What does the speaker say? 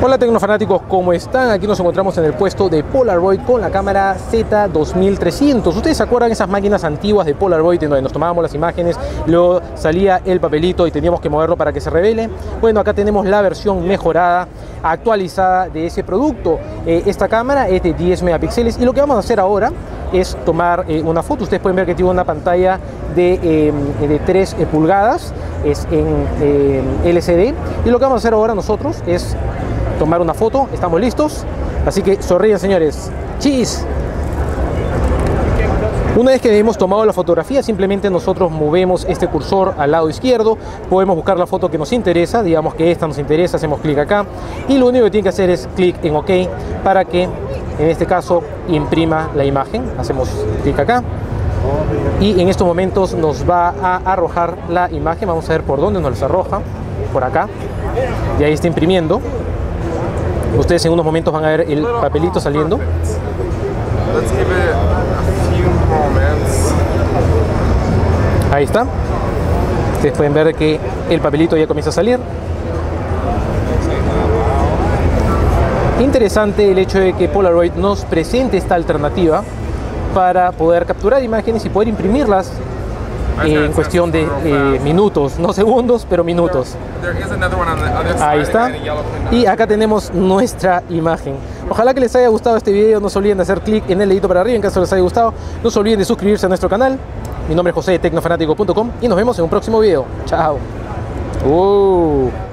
Hola tecnofanáticos, ¿cómo están? Aquí nos encontramos en el puesto de Polaroid con la cámara Z2300. ¿Ustedes se acuerdan esas máquinas antiguas de Polaroid en donde nos tomábamos las imágenes, luego salía el papelito y teníamos que moverlo para que se revele? Bueno, acá tenemos la versión mejorada, actualizada de ese producto. Eh, esta cámara es de 10 megapíxeles y lo que vamos a hacer ahora es tomar eh, una foto. Ustedes pueden ver que tiene una pantalla de, eh, de 3 pulgadas, es en LCD. Y lo que vamos a hacer ahora nosotros es tomar una foto. Estamos listos. Así que sonríen, señores. ¡Chis! Una vez que hemos tomado la fotografía, simplemente nosotros movemos este cursor al lado izquierdo, podemos buscar la foto que nos interesa, digamos que esta nos interesa, hacemos clic acá y lo único que tiene que hacer es clic en OK para que en este caso imprima la imagen, hacemos clic acá y en estos momentos nos va a arrojar la imagen, vamos a ver por dónde nos las arroja, por acá y ahí está imprimiendo Ustedes en unos momentos van a ver el papelito saliendo. Ahí está. Ustedes pueden ver que el papelito ya comienza a salir. Interesante el hecho de que Polaroid nos presente esta alternativa para poder capturar imágenes y poder imprimirlas en cuestión de eh, minutos, no segundos, pero minutos. Ahí está. Y acá tenemos nuestra imagen. Ojalá que les haya gustado este video. No se olviden de hacer clic en el dedito para arriba en caso les haya gustado. No se olviden de suscribirse a nuestro canal. Mi nombre es José de tecnofanático.com y nos vemos en un próximo video. Chao. Uh.